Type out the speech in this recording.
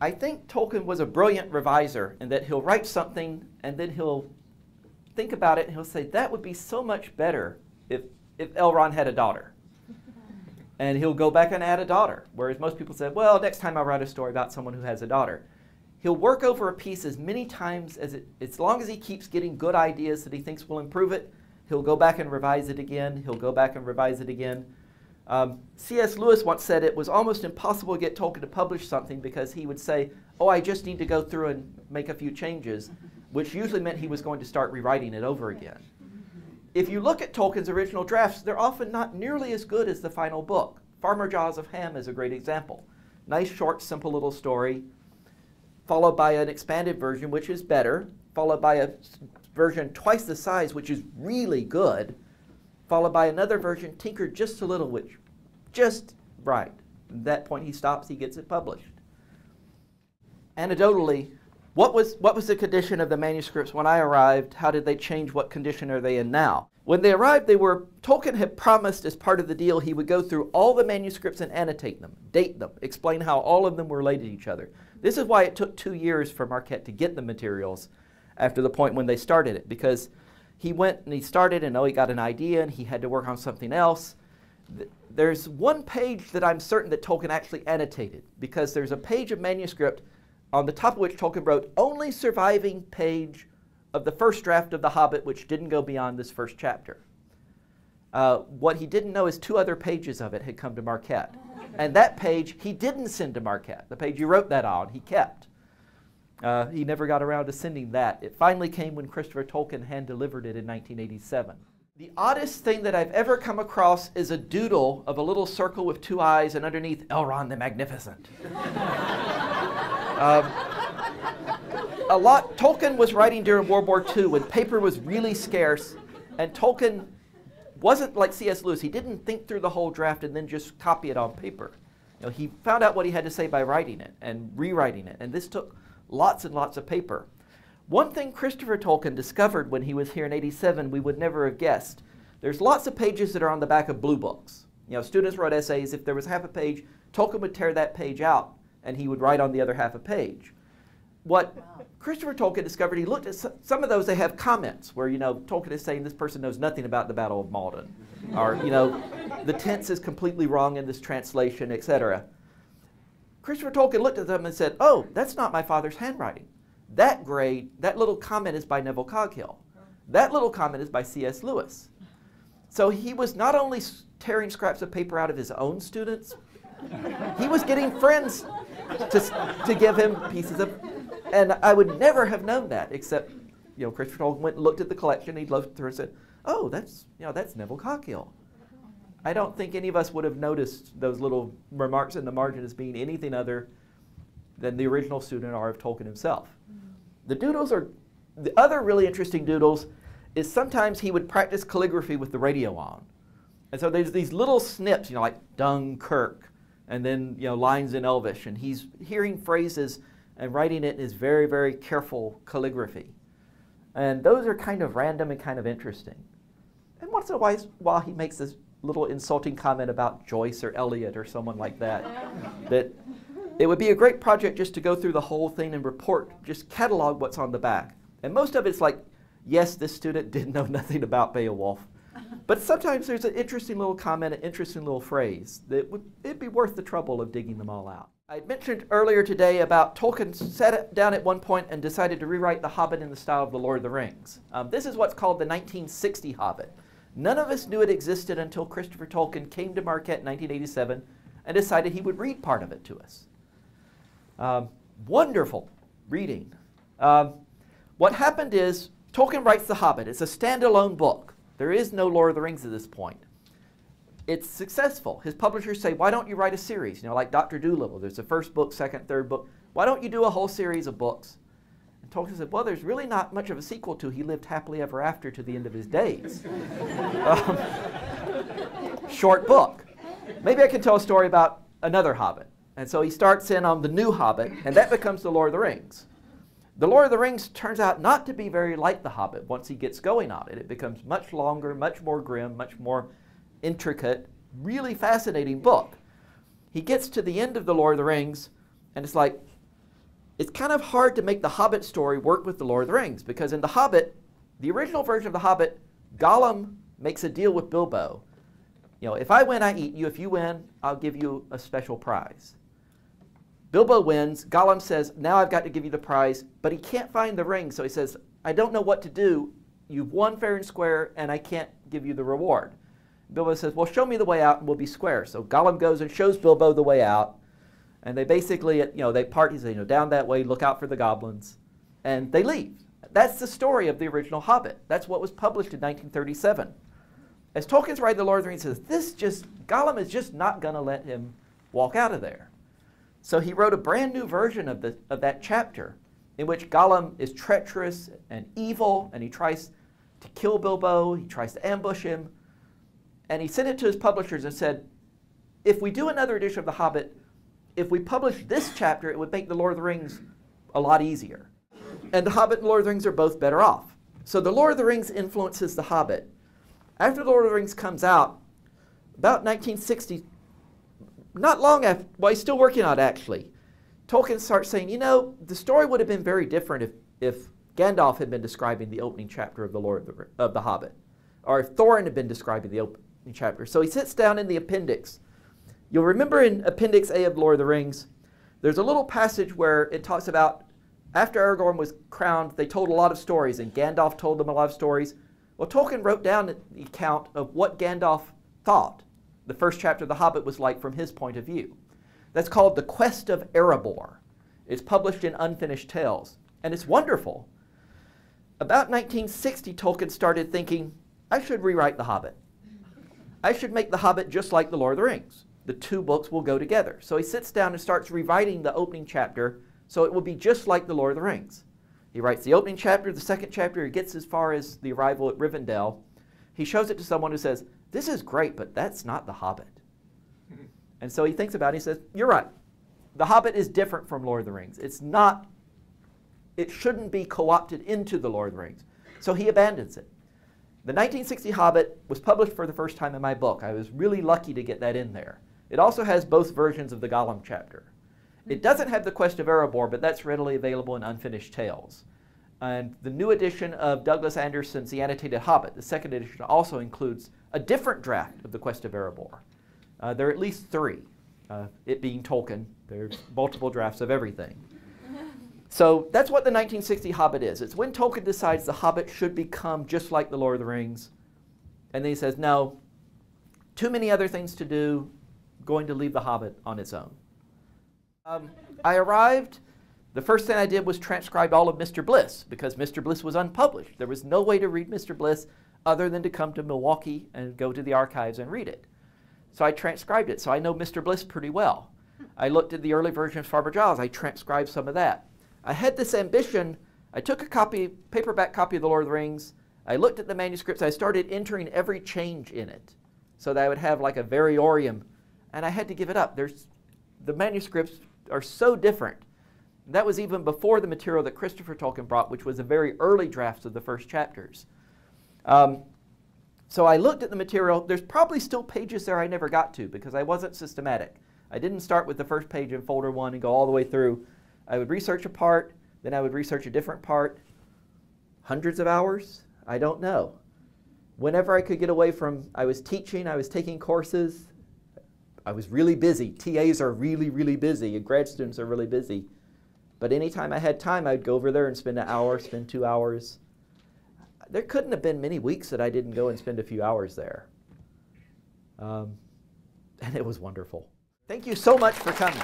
I think Tolkien was a brilliant reviser in that he'll write something and then he'll think about it and he'll say, that would be so much better if, if Elrond had a daughter. and he'll go back and add a daughter. Whereas most people say, well, next time I'll write a story about someone who has a daughter. He'll work over a piece as many times as it, as long as he keeps getting good ideas that he thinks will improve it, he'll go back and revise it again. He'll go back and revise it again. Um, C.S. Lewis once said it was almost impossible to get Tolkien to publish something because he would say, oh, I just need to go through and make a few changes, which usually meant he was going to start rewriting it over again. If you look at Tolkien's original drafts, they're often not nearly as good as the final book. Farmer Giles of Ham is a great example. Nice, short, simple little story, followed by an expanded version, which is better, followed by a version twice the size, which is really good, followed by another version tinkered just a little, which just right. At that point, he stops, he gets it published. Anecdotally, what was, what was the condition of the manuscripts when I arrived? How did they change? What condition are they in now? When they arrived, they were, Tolkien had promised as part of the deal he would go through all the manuscripts and annotate them, date them, explain how all of them were related to each other. This is why it took two years for Marquette to get the materials after the point when they started it, because he went and he started and oh, he got an idea and he had to work on something else. There's one page that I'm certain that Tolkien actually annotated, because there's a page of manuscript on the top of which Tolkien wrote, only surviving page of the first draft of The Hobbit, which didn't go beyond this first chapter. Uh, what he didn't know is two other pages of it had come to Marquette. And that page he didn't send to Marquette. The page you wrote that on, he kept. Uh, he never got around to sending that. It finally came when Christopher Tolkien hand delivered it in 1987. The oddest thing that I've ever come across is a doodle of a little circle with two eyes and underneath Elrond the Magnificent. um, a lot, Tolkien was writing during World War II when paper was really scarce, and Tolkien wasn't like C.S. Lewis. He didn't think through the whole draft and then just copy it on paper. You know, he found out what he had to say by writing it and rewriting it, and this took lots and lots of paper. One thing Christopher Tolkien discovered when he was here in 87 we would never have guessed. There's lots of pages that are on the back of blue books. You know, students wrote essays. If there was half a page, Tolkien would tear that page out and he would write on the other half a page. What. Christopher Tolkien discovered, he looked at some of those, they have comments where, you know, Tolkien is saying this person knows nothing about the Battle of Maldon. or, you know, the tense is completely wrong in this translation, etc. Christopher Tolkien looked at them and said, oh, that's not my father's handwriting. That grade, that little comment is by Neville Coghill. That little comment is by C.S. Lewis. So he was not only tearing scraps of paper out of his own students, he was getting friends to, to give him pieces of, and I would never have known that except, you know, Christopher Tolkien went and looked at the collection, he looked through and said, oh, that's, you know, that's Neville Coghill. I don't think any of us would have noticed those little remarks in the margin as being anything other than the original student or of Tolkien himself. Mm-hmm. The doodles are, the other really interesting doodles is sometimes he would practice calligraphy with the radio on. And so there's these little snips, you know, like Dunkirk, and then, you know, lines in Elvish, and he's hearing phrases and writing it in his very, very careful calligraphy. And those are kind of random and kind of interesting. And once in a while, he makes this little insulting comment about Joyce or Eliot or someone like that. that it would be a great project just to go through the whole thing and report, just catalog what's on the back. And most of it's like, yes, this student didn't know nothing about Beowulf. But sometimes there's an interesting little comment, an interesting little phrase that would it'd be worth the trouble of digging them all out. I mentioned earlier today about Tolkien sat it down at one point and decided to rewrite The Hobbit in the style of The Lord of the Rings. Um, this is what's called the 1960 Hobbit. None of us knew it existed until Christopher Tolkien came to Marquette in 1987 and decided he would read part of it to us. Um, wonderful reading. Um, what happened is Tolkien writes The Hobbit. It's a standalone book. There is no Lord of the Rings at this point. It's successful. His publishers say, why don't you write a series? You know, like Dr. Dolittle. There's the first book, second, third book. Why don't you do a whole series of books? Tolkien said, well, there's really not much of a sequel to He Lived Happily Ever After to the End of His Days. um, short book. Maybe I can tell a story about another Hobbit. And so he starts in on the new Hobbit, and that becomes The Lord of the Rings. The Lord of the Rings turns out not to be very like The Hobbit once he gets going on it. It becomes much longer, much more grim, much more intricate, really fascinating book. He gets to the end of The Lord of the Rings, and it's like, it's kind of hard to make the Hobbit story work with the Lord of the Rings because in the Hobbit, the original version of the Hobbit, Gollum makes a deal with Bilbo. You know, if I win, I eat you. If you win, I'll give you a special prize. Bilbo wins. Gollum says, Now I've got to give you the prize, but he can't find the ring. So he says, I don't know what to do. You've won fair and square, and I can't give you the reward. Bilbo says, Well, show me the way out, and we'll be square. So Gollum goes and shows Bilbo the way out. And they basically, you know, they part, he says, you know, down that way, look out for the goblins. And they leave. That's the story of the original Hobbit. That's what was published in 1937. As Tolkien's writing The Lord of the Rings says, this just, Gollum is just not going to let him walk out of there. So he wrote a brand new version of, the, of that chapter in which Gollum is treacherous and evil, and he tries to kill Bilbo, he tries to ambush him. And he sent it to his publishers and said, if we do another edition of The Hobbit, if we publish this chapter, it would make The Lord of the Rings a lot easier. And The Hobbit and Lord of the Rings are both better off. So The Lord of the Rings influences The Hobbit. After The Lord of the Rings comes out, about 1960, not long after, well, he's still working on it actually. Tolkien starts saying, you know, the story would have been very different if, if Gandalf had been describing the opening chapter of the Lord of the, of the Hobbit, or if Thorin had been describing the opening chapter. So he sits down in the appendix. You'll remember in Appendix A of Lord of the Rings, there's a little passage where it talks about after Aragorn was crowned, they told a lot of stories, and Gandalf told them a lot of stories. Well, Tolkien wrote down the account of what Gandalf thought the first chapter of The Hobbit was like from his point of view. That's called The Quest of Erebor. It's published in Unfinished Tales, and it's wonderful. About 1960, Tolkien started thinking, I should rewrite The Hobbit. I should make The Hobbit just like The Lord of the Rings. The two books will go together. So he sits down and starts rewriting the opening chapter so it will be just like The Lord of the Rings. He writes the opening chapter, the second chapter, he gets as far as the arrival at Rivendell. He shows it to someone who says, this is great, but that's not The Hobbit. and so he thinks about it. He says, You're right. The Hobbit is different from Lord of the Rings. It's not, it shouldn't be co opted into The Lord of the Rings. So he abandons it. The 1960 Hobbit was published for the first time in my book. I was really lucky to get that in there. It also has both versions of the Gollum chapter. It doesn't have the Quest of Erebor, but that's readily available in Unfinished Tales. And the new edition of Douglas Anderson's The Annotated Hobbit, the second edition, also includes a different draft of The Quest of Erebor. Uh, there are at least three, uh, it being Tolkien. There's multiple drafts of everything. So that's what the 1960 Hobbit is. It's when Tolkien decides the Hobbit should become just like The Lord of the Rings. And then he says, no, too many other things to do, going to leave the Hobbit on its own. Um, I arrived the first thing I did was transcribe all of Mr. Bliss because Mr. Bliss was unpublished. There was no way to read Mr. Bliss other than to come to Milwaukee and go to the archives and read it. So I transcribed it. So I know Mr. Bliss pretty well. I looked at the early version of Farmer Giles. I transcribed some of that. I had this ambition. I took a copy, paperback copy of The Lord of the Rings. I looked at the manuscripts. I started entering every change in it so that I would have like a variorium. And I had to give it up. There's, the manuscripts are so different that was even before the material that Christopher Tolkien brought, which was the very early drafts of the first chapters. Um, so I looked at the material. There's probably still pages there I never got to because I wasn't systematic. I didn't start with the first page in folder one and go all the way through. I would research a part, then I would research a different part. Hundreds of hours? I don't know. Whenever I could get away from, I was teaching, I was taking courses. I was really busy. TAs are really, really busy, and grad students are really busy. But anytime I had time, I'd go over there and spend an hour, spend two hours. There couldn't have been many weeks that I didn't go and spend a few hours there. Um, and it was wonderful. Thank you so much for coming.